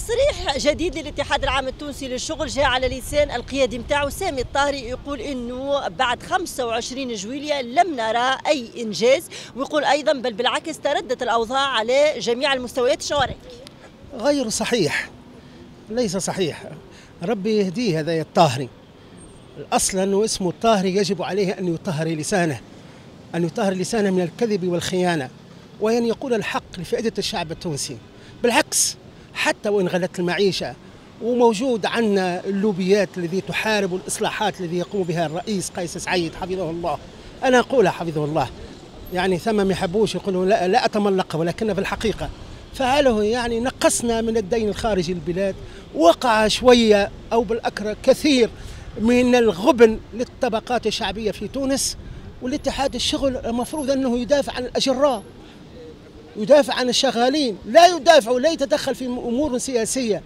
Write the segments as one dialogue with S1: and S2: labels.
S1: تصريح جديد للاتحاد العام التونسي للشغل جاء على لسان القيادي نتاعو سامي الطاهري يقول إنه بعد 25 جويلية لم نرى أي إنجاز ويقول أيضا بل بالعكس تردت الأوضاع على جميع المستويات شوارك
S2: غير صحيح ليس صحيح. ربي يهديه هذا الطاهري. الأصل أنه اسمه الطاهري يجب عليه أن يطهر لسانه أن يطهر لسانه من الكذب والخيانة وأن يقول الحق لفائدة الشعب التونسي. بالعكس حتى وإن غلت المعيشة. وموجود عندنا اللوبيات الذي تحارب الإصلاحات الذي يقوم بها الرئيس قيس سعيد حفظه الله. أنا أقولها حفظه الله. يعني ثم ما يحبوش يقولوا لا, لا أتملق ولكن في الحقيقة. فعله يعني نقصنا من الدين الخارجي للبلاد. وقع شوية أو بالأكثر كثير من الغبن للطبقات الشعبية في تونس. والاتحاد الشغل المفروض أنه يدافع عن الأجراء. يدافع عن الشغالين لا يدافع ولا يتدخل في أمور سياسية.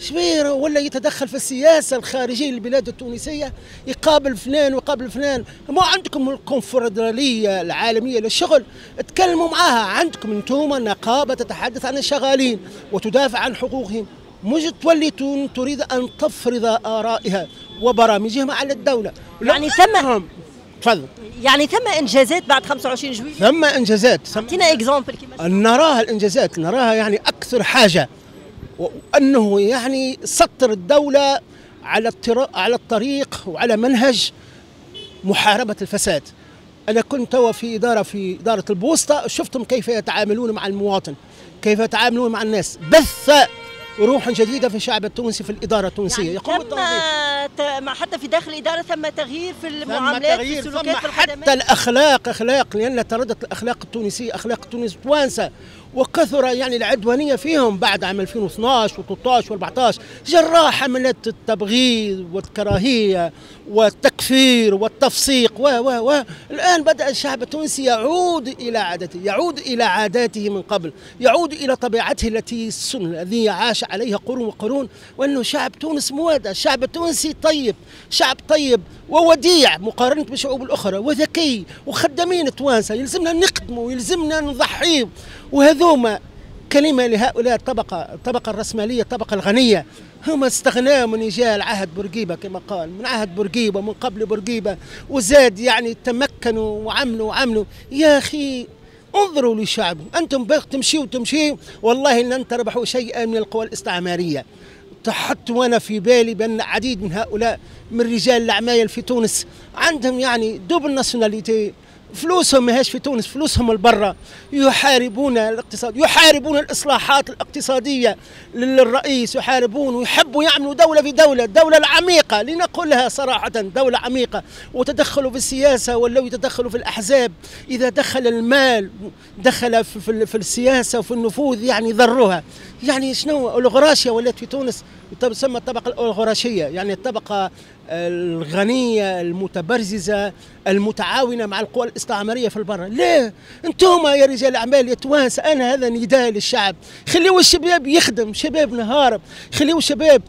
S2: شبيرة ولا يتدخل في السياسة الخارجية للبلاد التونسية يقابل فلان ويقابل فلان. ما عندكم الكونفدرالية العالمية للشغل تكلموا معها عندكم أنتم نقابة تتحدث عن الشغالين وتدافع عن حقوقهم. مش تولي تريد أن تفرض آرائها وبرامجهم على الدولة.
S1: يعني تم
S2: تفضل.
S1: يعني ثم إنجازات بعد 25 جويلية.
S2: ثم إنجازات
S1: أعطينا اكزامبل كيما
S2: نراها الإنجازات نراها يعني أكثر حاجة. وأنه يعني سطر الدولة على على الطريق وعلى منهج محاربة الفساد. أنا كنت توا في إدارة في إدارة البوسطة شفتم كيف يتعاملون مع المواطن كيف يتعاملون مع الناس. بث روح جديدة في الشعب التونسي في الإدارة التونسية.
S1: يعني
S2: يقوم
S1: تم حتى في داخل الإدارة ثم تغيير في المعاملات في السلوكيات في
S2: حتى الأخلاق أخلاق لأن تردت الأخلاق التونسية أخلاق تونس توانسة. وكثر يعني العدوانية فيهم بعد عام 2012 و13 و14 جراء حملات التبغيض والكراهية والتكفير والتفسيق و و و. الآن بدأ الشعب التونسي يعود إلى عادته يعود إلى عاداته من قبل يعود إلى طبيعته التي الذي عاش عليها قرون وقرون. وانه شعب تونس موادة الشعب التونسي طيب شعب طيب ووديع مقارنة بالشعوب الأخرى وذكي وخدامين توانسة يلزمنا نخدموا ويلزمنا نضحي. وهذوما كلمة لهؤلاء الطبقة الطبقة الرأسمالية الطبقة الغنية. هم استغناوا من إجال عهد بورقيبة كما قال من عهد بورقيبة من قبل بورقيبة. وزاد يعني تمكنوا وعملوا وعملوا. يا أخي انظروا للشعب أنتم تمشيوا تمشيوا والله لن تربحوا شيئا من القوى الاستعمارية. تحت وأنا في بالي بأن عديد من هؤلاء من رجال الأعمال في تونس عندهم يعني double nationalité فلوسهم ماهيش في تونس فلوسهم البرة يحاربون الاقتصاد يحاربون الإصلاحات الاقتصادية للرئيس يحاربون ويحبوا يعملوا دولة في دولة الدولة العميقة. لنقولها صراحة دولة عميقة. وتدخلوا في السياسة ولو يتدخلوا في الأحزاب. إذا دخل المال دخل في, في السياسة وفي النفوذ يعني ضرها يعني شنو؟ أولغراشيا ولات في تونس تسمى الطبقة الأولغراشية يعني الطبقة الغنية المتبرززة المتعاونة مع القوى الاستعمارية في البر. ليه؟ أنتم يا رجال الأعمال يا توانسة أنا هذا نداء للشعب. خليوا الشباب يخدم شباب نهارب. خليوا الشباب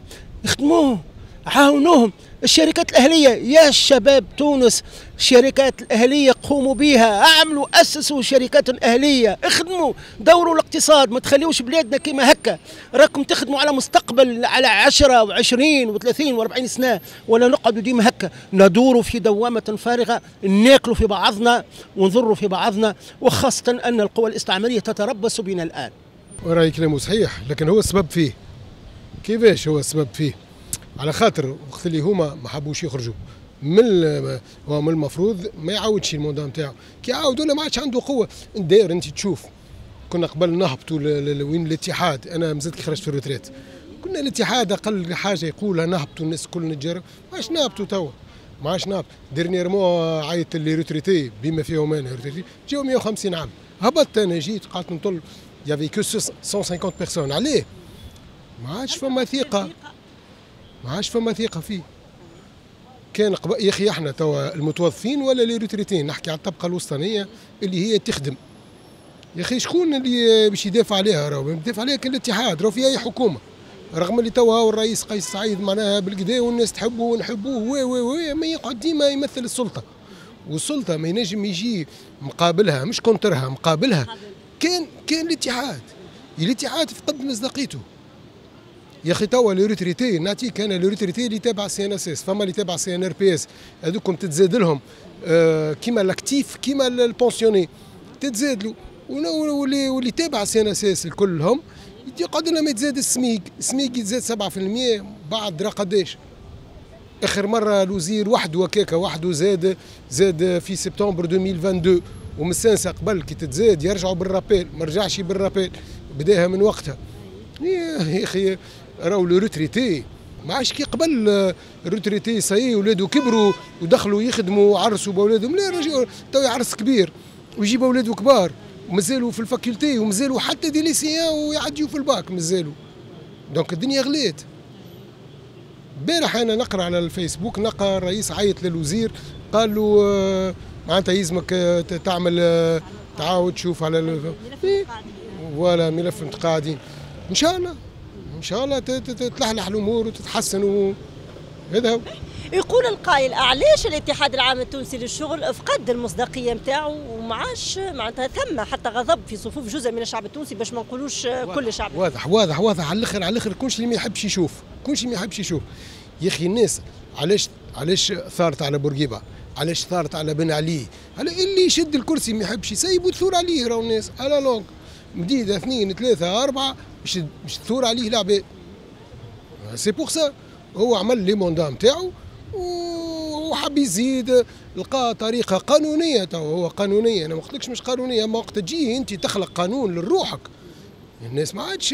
S2: يخدموه عاونوهم. الشركات الأهلية يا شباب تونس الشركات الأهلية قوموا بها أعملوا أسسوا شركات أهلية اخدموا دوروا الاقتصاد ما تخليوش بلادنا كما هكا. راكم تخدموا على مستقبل على 10 و20 و30 و40 سنة ولا نقعدوا ديما هكا. ندوروا في دوامة فارغة ناكلوا في بعضنا ونضروا في بعضنا وخاصة أن القوى الاستعمارية تتربص بنا الآن.
S3: ورأي كلامه صحيح لكن هو السبب فيه. كيفاش هو السبب فيه؟ على خاطر وقت اللي هما ما حبوش يخرجوا. من هو من المفروض ما يعاودش الموضوع نتاعو. كي يعاود ولا ما عادش عنده قوة. داير انت تشوف. كنا قبل نهبطوا وين الاتحاد. أنا مازلت خرجت في ال retraite كنا الاتحاد أقل حاجة يقولها نهبطوا الناس الكل نتجرب ما عادش نهبطوا توا. ما عادش نهبط. dernièrement عيط ل les retraités بما فيهم أنا retraité جاو 150 عام. هبطت أنا جيت قعدت نطل. y avait que 150 personnes عليه ما عادش فما ثقة. ما عادش فما ثقة فيه. كان يا أخي إحنا توا المتوظفين ولا les retraités نحكي على الطبقة الوسطانية اللي هي تخدم. يا أخي شكون اللي باش يدافع عليها راهو؟ يدافع عليها كان الاتحاد راهو في أي حكومة. رغم اللي توا الرئيس قيس سعيد معناها بالكدا والناس تحبه ونحبوه oui oui oui ما يقعد ديما يمثل السلطة. والسلطة ما ينجم يجي مقابلها مش contre ها مقابلها. كان كان الاتحاد. الاتحاد فقد مصداقيته. يا أخي توا les retraités نعطيك أنا les retraités اللي تابع CNSS فما اللي تابع سي إن إر بي إس هذوكم تتزاد لهم آه كيما ال actif كيما ال pensionné تتزاد له واللي واللي تابع CNSS الكلهم يقعد لما يتزاد ال SMIG. ال SMIG يتزاد 7% بعد راه قداش. آخر مرة الوزير وحده هكاك وحده زاد زاد في سبتمبر 2022 ومن السنة قبل كي تتزاد يرجعوا بال rappel. ما رجعش بال rappel. بداها من وقتها. يا أخي راهو le retraité ما عادش كي قبل ال retraité ça y est ولادو كبروا ودخلوا يخدموا عرسوا بأولادهم. لا رجعوا تو عرس كبير ويجيب أولادو كبار ومازالوا في ال faculté ومازالوا حتى des lycéens ويعديوا في الباك مازالوا. donc الدنيا غليت. البارح أنا نقرأ على الفيسبوك نلقى الرئيس عيط للوزير قال له آه، معناتها يلزمك آه، تعمل آه، تعاود تشوف على ولا ملف متقاعدين إن شاء الله. إن شاء الله تتلحلح الأمور وتتحسن هذا
S1: يقول القائل علاش الاتحاد العام التونسي للشغل فقد المصداقية نتاعو وما عادش معناتها ثم حتى غضب في صفوف جزء من الشعب التونسي باش ما نقولوش كل الشعب
S3: واضح واضح واضح. على الآخر على الأخر كلش اللي ما يحبش يشوف كلش اللي ما يحبش يشوف. يا أخي الناس علاش علاش ثارت على بورقيبة؟ علاش ثارت على بن علي؟ على اللي يشد الكرسي ما يحبش يسيب وتثور عليه راهو الناس. على long مديده اثنين ثلاثة أربعة باش باش تثور عليه العباد c'est pour ça هو عمل لي mandat نتاعو وحب يزيد لقى طريقة قانونية تو هو قانونية أنا ما قلتلكش مش قانونية أما وقت تجي أنت تخلق قانون لروحك. الناس ما عادش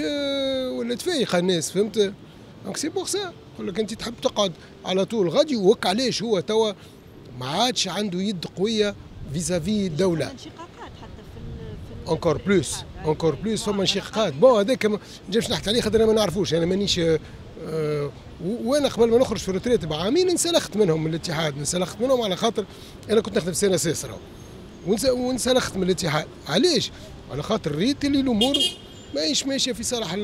S3: ولا تفايقه الناس فهمت؟ donc c'est pour ça يقول لك أنت تحب تقعد على طول غادي وك علاش هو توا ما عادش عنده يد قوية vis-à-vis الدولة. encore plus encore plus فما انشقاقات bon هذاك ما نجمش نحكي عليه خاطر أنا ما نعرفوش أنا مانيش أه وأنا قبل ما نخرج في ال retraite بعامين انسلخت منهم من الاتحاد انسلخت منهم على خاطر أنا كنت نخدم CNSS را. وانسلخت من الاتحاد. علاش؟ على خاطر ريت اللي الأمور ماهيش ماشية في صالح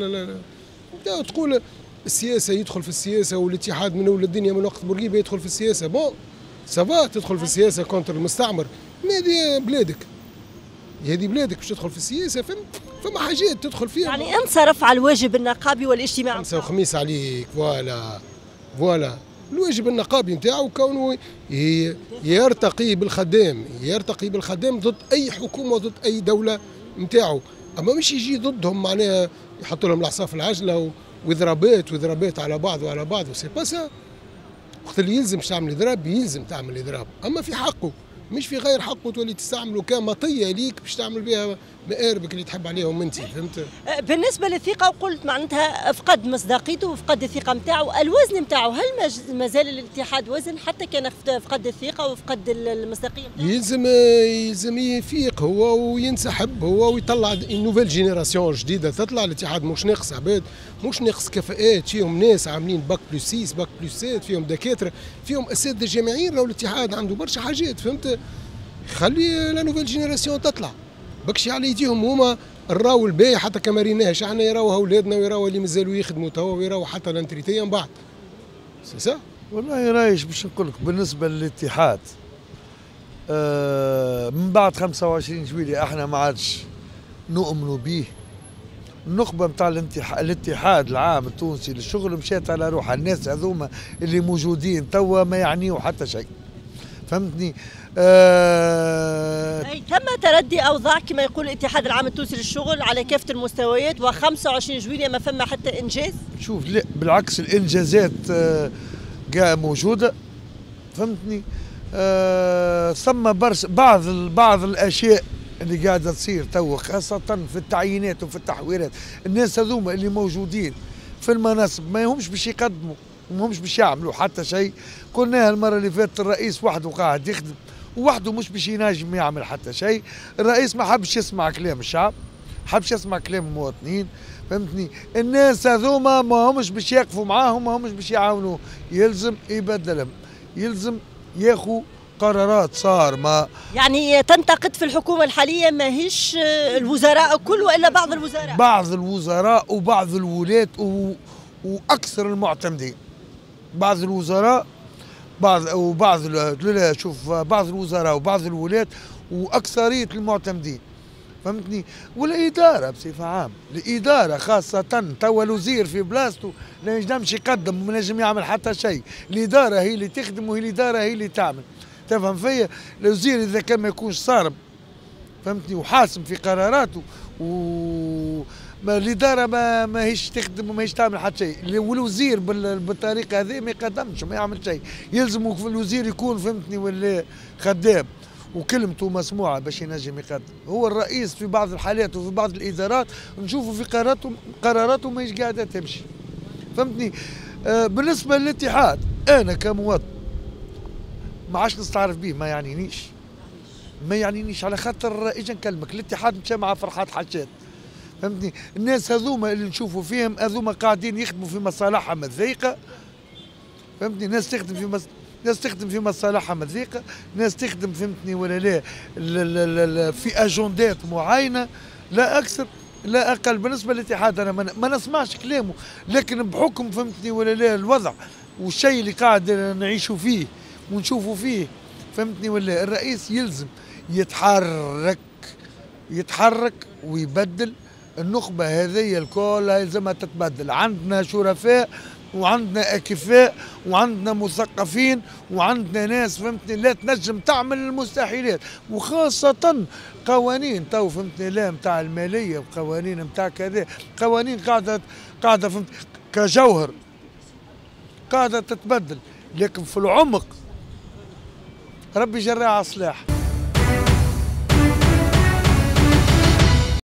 S3: تقول السياسة يدخل في السياسة والاتحاد من أول الدنيا من وقت بورقيبة يدخل في السياسة. bon ça va تدخل في السياسة contre المستعمر. ما هذه بلادك؟ هذه بلادك باش تدخل في السياسة فهمت فما حاجات تدخل فيها.
S1: يعني انصرف على الواجب النقابي والاجتماعي.
S3: خمسة وخميس عليك voilà voilà. الواجب النقابي نتاعو كونه يرتقي بالخدام يرتقي بالخدام ضد أي حكومة ضد أي دولة نتاعو. أما مش يجي ضدهم معناها يحطوا لهم العصا في العجله وضربات وضربات على بعض وعلى بعض وسي با سا وقت اللي يلزم تعمل إضراب يلزم تعمل إضراب. أما في حقه. مش في غير حقه تولي تستعمله كمطية ليك باش تعمل بها مآربك اللي تحب عليهم انت فهمت؟
S1: أه، بالنسبة للثقة وقلت معناتها فقد مصداقيته وفقد الثقة نتاعو الوزن نتاعو هل مازال الاتحاد وزن حتى كان فقد الثقة وفقد المصداقية
S3: يلزم يلزم يفيق هو وينسحب هو ويطلع nouvelle génération جديدة. تطلع الاتحاد مش ناقص عباد مش ناقص كفاءات. فيهم ناس عاملين bac plus 6 bac plus 7 فيهم دكاترة فيهم أساتذة جامعيين لو الاتحاد عنده برشا حاجات فهمت؟ خلي la nouvelle génération تطلع. بالكشي على يديهم هما يراو الباهي حتى كما ريناهش. إحنا يراوها اولادنا ويراو اللي مازالوا يخدموا توا ويراو حتى ال retraités من بعد. سي سا
S4: والله رايش باش نقول لك بالنسبة للاتحاد آه من بعد 25 جويلية إحنا ما عادش نؤمنوا به النخبة نتاع الاتحاد العام التونسي للشغل مشات على روحها. الناس هذوما اللي موجودين توا ما يعنيوا حتى شيء. فهمتني؟
S1: آه أي ثم تردي أوضاع كما يقول الاتحاد العام التونسي للشغل على كافة المستويات و25 جويلية ما فما حتى إنجاز.
S4: شوف لا بالعكس الإنجازات آه موجودة. فهمتني؟ آه ثم برس بعض بعض الأشياء اللي قاعدة تصير تو خاصة في التعيينات وفي التحويرات. الناس هذوما اللي موجودين في المناصب ما همش باش يقدموا. ما همش باش يعملوا حتى شيء. قلناها المرة اللي فاتت الرئيس وحده قاعد يخدم وحده مش باش ينجم يعمل حتى شيء. الرئيس ما حبش يسمع كلام الشعب حبش يسمع كلام المواطنين فهمتني؟ الناس هذوما ما همش باش يقفوا معاهم ما همش باش يعاونوا. يلزم يبدلهم يلزم ياخو قرارات صار ما
S1: يعني تنتقد في الحكومة الحالية ما هيش الوزراء كل وإلا بعض الوزراء؟
S4: بعض الوزراء وبعض الولاة و... وأكثر المعتمدين. بعض الوزراء بعض وبعض لا شوف بعض الوزراء وبعض الولاة وأكثرية المعتمدين. فهمتني؟ والإدارة بصفة عامة الإدارة خاصة توا الوزير في بلاصتو لا ينجمش يقدم وما ينجم يعمل حتى شيء. الإدارة هي اللي تخدم وهي الإدارة هي اللي تعمل. تفهم فيا؟ الوزير إذا كان ما يكونش صارم فهمتني؟ وحاسم في قراراته و الإدارة ما ماهيش تخدم وماهيش تعمل حتى شيء. والوزير بالطريقة هذه ما يقدمش ما يعمل شيء. يلزم الوزير يكون فهمتني ولا خدام. وكلمته مسموعة باش ينجم يقدم. هو الرئيس في بعض الحالات وفي بعض الإدارات نشوفوا في قراراته قراراته ماهيش قاعدة تمشي. فهمتني؟ آه بالنسبة للاتحاد أنا كمواطن ما عادش نستعرف به ما يعنينيش. ما يعنينيش على خاطر اجا نكلمك الاتحاد مشى مع فرحات حاجات فهمتني؟ الناس هذوما اللي نشوفوا فيهم هذوما قاعدين يخدموا في مصالحهم الضيقة. فهمتني؟ ناس تخدم في مص... ناس تخدم في مصالحها مضيقه ناس تخدم فهمتني ولا لا في أجندات معينة. لا أكثر لا أقل. بالنسبة للاتحاد أنا ما نسمعش كلامه لكن بحكم فهمتني ولا لا الوضع والشيء اللي قاعد نعيشوا فيه ونشوفوا فيه فهمتني ولا الرئيس يلزم يتحرك يتحرك ويبدل النخبة هذه الكل يلزمها تتبدل عندنا شرفاء وعندنا أكفاء وعندنا مثقفين وعندنا ناس فهمتني لا تنجم تعمل المستحيلات. وخاصة قوانين تو فهمتني لا نتاع المالية وقوانين نتاع كذا. قوانين قاعدة قاعدة فهمت كجوهر قاعدة تتبدل. لكن في العمق ربي جرى على صلاح